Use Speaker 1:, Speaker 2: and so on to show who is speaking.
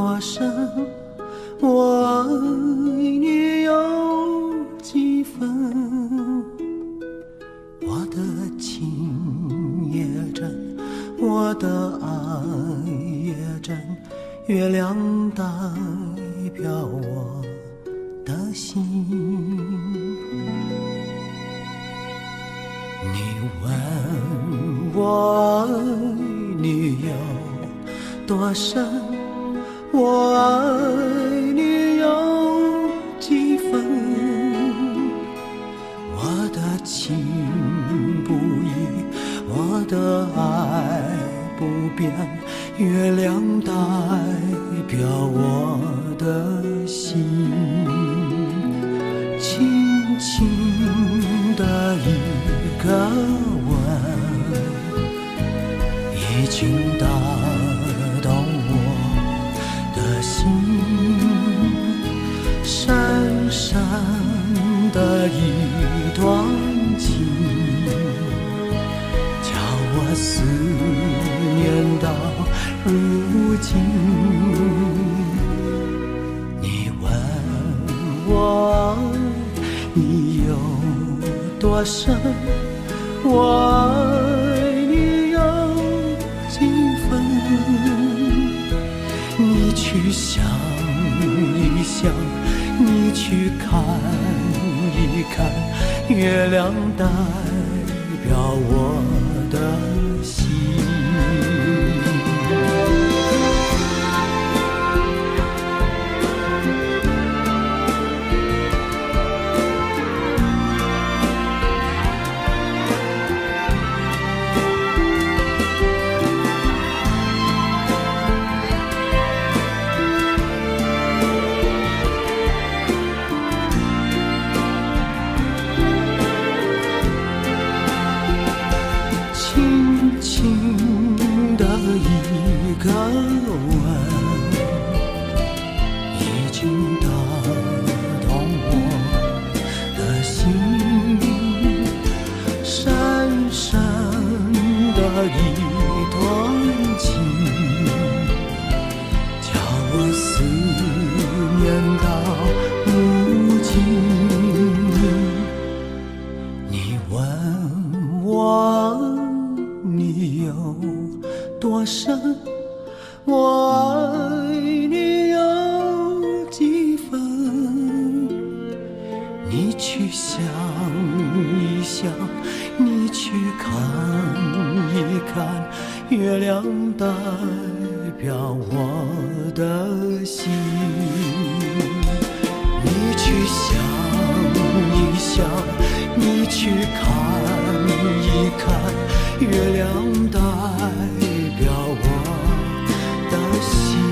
Speaker 1: 多深我爱你有几分？我的情也真，我的爱也真，月亮代表我的心。你问我爱你有多深，我爱你有几分？我的情不移，我的爱不变，月亮代表我的心。轻轻的一个吻，已经打的一段情，叫我思念到如今。你问我爱你有多深，我爱你有几分？你去想一想，你去看看，月亮代表我。吻，已经打动我的心。深深的一段情，叫我思念到如今。你问我你有多深，我爱你有几分？你去想一想，你去看一看，月亮代表我的心。你去想一想，你去看一看，月亮代表我心。